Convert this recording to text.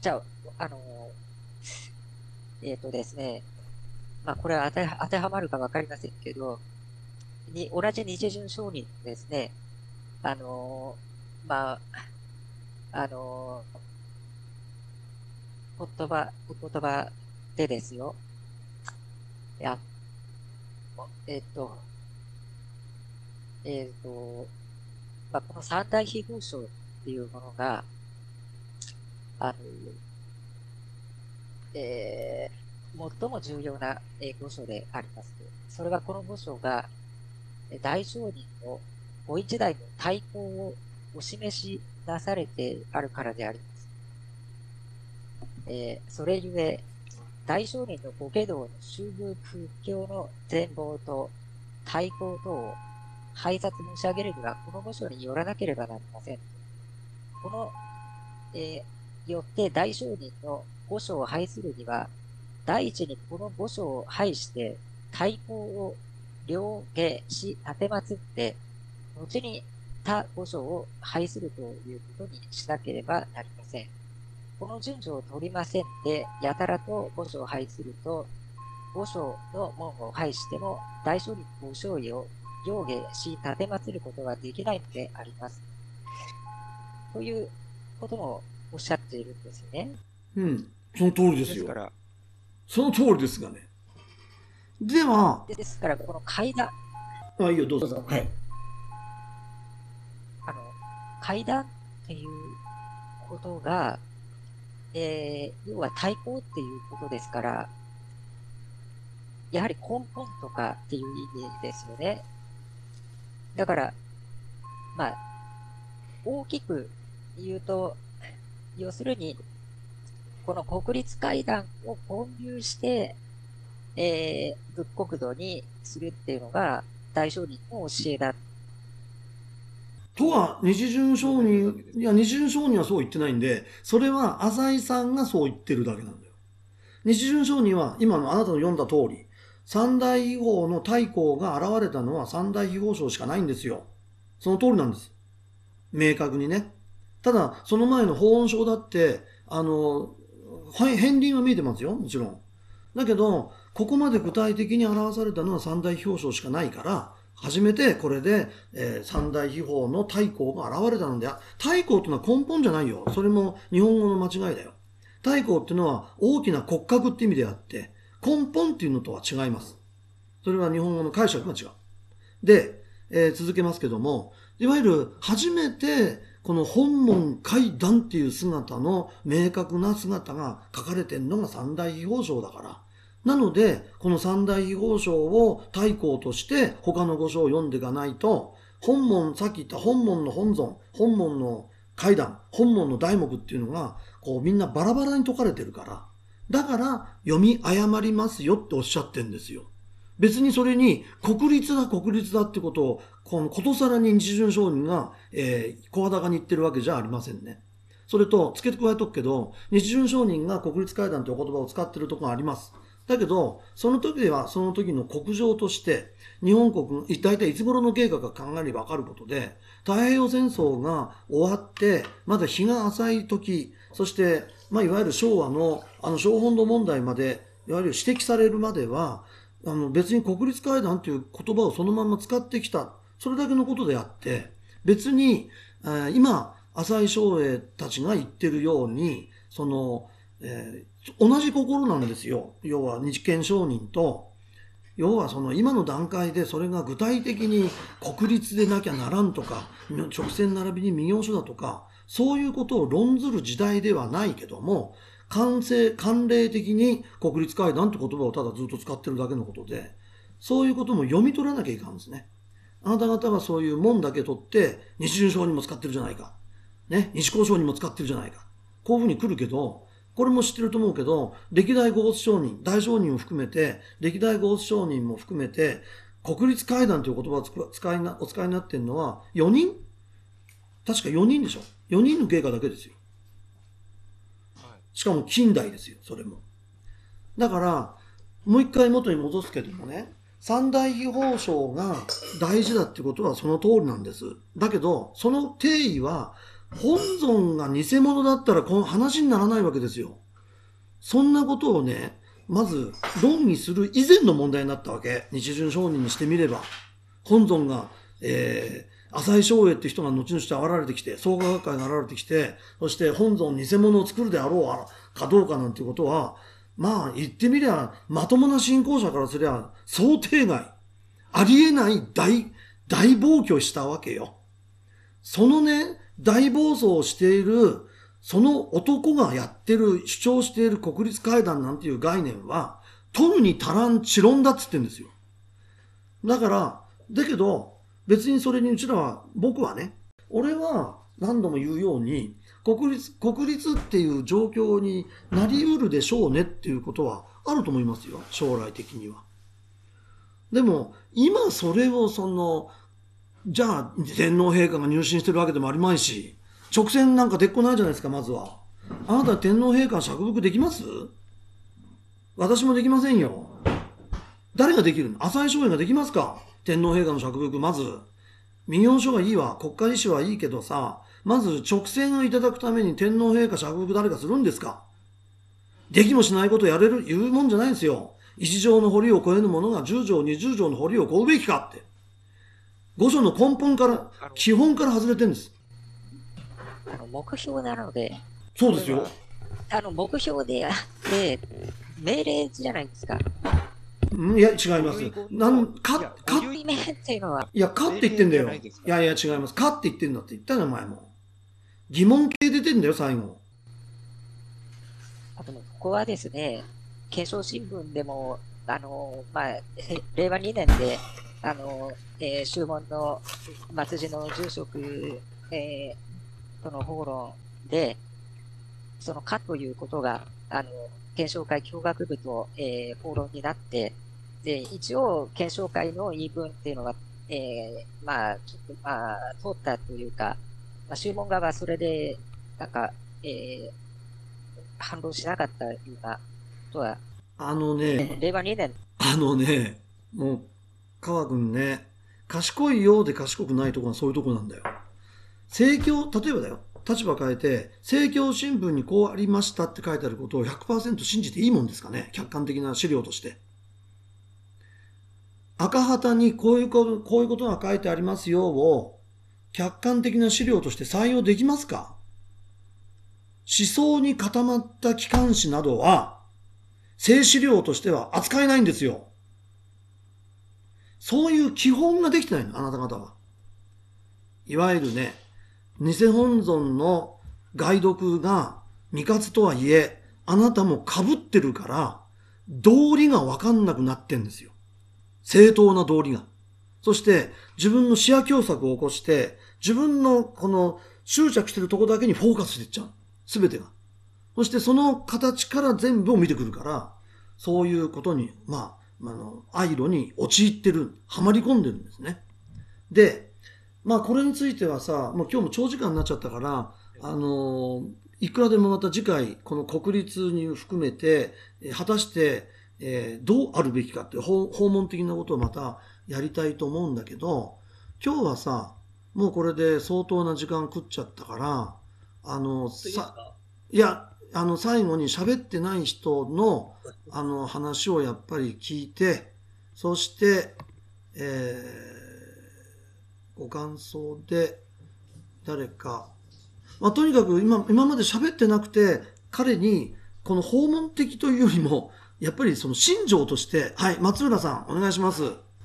じゃあ、あの、えっ、とですね、まあ、これは当て当てはまるかわかりませんけど、に、同じ日順商人ですね、あの、まあ、あの、言葉、言葉でですよ。いや、えっ、と、えっ、と、まあ、この三大非合章っていうものが、あの、えー、最も重要な、え、御所であります。それがこの御所が、大商人のご一代の対抗をお示しなされてあるからであります。えーそれゆえ、大商人のご家道の修復復興の全貌と対抗等を拝察申し上げるには、この御所によらなければなりません。この、えーよって大商人の御所を拝するには、第一にこの御所を拝して、対抗を両下し、立てまつって、後に他御所を拝するということにしなければなりません。この順序を取りませんで、やたらと御所を拝すると、御所の門を拝しても、大商人の御所を上下し、立てまつることができないのであります。ということもおっしゃっているんですよね。うん。その通りでよですすか。ら、その通りですがね。では、ですから、この階段、あ、いいよ、どうぞ。はい。あの、階段っていうことが、えー、要は対抗っていうことですから、やはり根本とかっていう意味ですよね。だから、まあ、大きく言うと、要するに、この国立会談を建立して、えー、仏国土にするっていうのが大商人の教えだとは、日順商人、いや、日順商人はそう言ってないんで、それは浅井さんがそう言ってるだけなんだよ。日順商人は、今のあなたの読んだ通り、三大秘宝の太閤が現れたのは三大秘宝賞しかないんですよ。その通りなんです。明確にね。ただ、その前の法音書だって、あの、はい片鱗は見えてますよ、もちろん。だけど、ここまで具体的に表されたのは三大秘宝賞しかないから、初めてこれで、えー三大秘宝の太閤が現れたので、あ太閤っていうのは根本じゃないよ。それも日本語の間違いだよ。太閤っていうのは大きな骨格って意味であって、根本っていうのとは違います。それは日本語の解釈が違う。で、えー続けますけども、いわゆる初めてこの本門階段っていう姿の明確な姿が書かれてるのが三大秘宝賞だから。なので、この三大秘宝賞を対抗として他の御書を読んでいかないと、本門、さっき言った本門の本尊、本門の階段、本門の題目っていうのが、こうみんなバラバラに解かれてるから、だから読み誤りますよっておっしゃってんですよ。別にそれに国立だ国立だってことを、このことさらに日順商人が、えー、声高に言ってるわけじゃありませんね。それと、付け加えとくけど、日順商人が国立会談という言葉を使ってるところがあります。だけど、その時ではその時の国情として、日本国、大体いつ頃の経過か考えればわかることで、太平洋戦争が終わって、まだ日が浅い時、そして、まあ、いわゆる昭和の、あの、小本土問題まで、いわゆる指摘されるまでは、あの、別に国立会談という言葉をそのまま使ってきた。それだけのことであって、別に、えー今、浅井翔英たちが言ってるように、その、えー同じ心なんですよ。要は日権承認と、要はその今の段階でそれが具体的に国立でなきゃならんとか、直線並びに民謡書だとか、そういうことを論ずる時代ではないけども、慣性、慣例的に国立会談って言葉をただずっと使ってるだけのことで、そういうことも読み取らなきゃいかんですね。あなた方はそういう門だけ取って、日順書にも使ってるじゃないか。ね、西交渉にも使ってるじゃないか。こういうふうに来るけど、これも知ってると思うけど、歴代合法承認、大承認を含めて、歴代合法承認も含めて、国立会談という言葉を使いなお使いになってるのは4人？確か4人でしょ ?4 人の経過だけですよ。しかも近代ですよ、それも。だから、もう一回元に戻すけどもね、三大秘宝賞が大事だってことはその通りなんです。だけど、その定義は、本尊が偽物だったらこの話にならないわけですよ。そんなことをね、まず論議する以前の問題になったわけ。日順商人にしてみれば。本尊が、えー、浅井翔英って人が後々現れてきて、創価学会が現れてきて、そして本尊偽物を作るであろうかどうかなんてことは、まあ言ってみりゃ、まともな信仰者からすりゃ、想定外。ありえない大、大暴挙したわけよ。そのね、大暴走をしている、その男がやってる、主張している国立会談なんていう概念は、取るに足らん知論だっつってんですよ。だから、だけど、別にそれにうちらは、僕はね、俺は何度も言うように、国立、国立っていう状況になりうるでしょうねっていうことはあると思いますよ、将来的には。でも、今それをその、じゃあ、天皇陛下が入信してるわけでもありまいし、直線なんかでっこないじゃないですか、まずは。あなた天皇陛下釈伏できます？私もできませんよ。誰ができるの？浅井翔英ができますか？天皇陛下の釈伏、まず。民謡書はいいわ、国家意思はいいけどさ、まず直線をいただくために天皇陛下釈伏誰かするんですか？できもしないことやれる、言うもんじゃないんですよ。一条の堀を越えぬ者が十条、二十条の堀を越うべきかって。五条の根本から、基本から外れてるんです。あの目標なので、そうですよ。あの目標であって、命令じゃないですか。うんいや、違います。なん、か、か、っていうのは、いや、かって言ってんだよ。いやいや、違います。かって言ってんだって言ったよ、お前も。疑問形出てんだよ、最後。あとここはですね、検証新聞でも、あの、まあ、え令和2年で、あの、えー、宗門の松寺の住職、えー、との討論で、そのかということが、あの、検証会教学部と、えー、討論になって、で、一応、検証会の言い分っていうのが、えー、まあ、ちょっと、まあ、通ったというか、まあ、宗門側はそれで、なんか、えー、反論しなかったようなことは、あのね、令和2年、あのね、もう、川君ね、賢いようで賢くないとこがそういうとこなんだよ。政教、例えばだよ、立場変えて、政教新聞にこうありましたって書いてあることを100%信じていいもんですかね、客観的な資料として。赤旗にこういうこと、こういうことが書いてありますよを、客観的な資料として採用できますか？思想に固まった機関紙などは、静資料としては扱えないんですよ。そういう基本ができてないの、あなた方は。いわゆるね、偽本尊の外読が未活とはいえ、あなたも被ってるから、道理がわかんなくなってんですよ。正当な道理が。そして、自分の視野狭窄を起こして、自分のこの執着してるとこだけにフォーカスしていっちゃう。すべてが。そしてその形から全部を見てくるから、そういうことに、まあ、あの、愛路に陥ってる、はまり込んでるんですね。で、まあこれについてはさ、もう今日も長時間になっちゃったから、あの、いくらでもまた次回、この国立に含めて、えー果たして、えーどうあるべきかっていう訪訪問的なことをまたやりたいと思うんだけど、今日はさ、もうこれで相当な時間食っちゃったから、あの、さ、いや、あの、最後に喋ってない人の、あの、話をやっぱり聞いて、そして、えーご感想で、誰か、まあ、とにかく今、今まで喋ってなくて、彼に、この訪問的というよりも、やっぱりその心情として、はい、松浦さん、お願いします。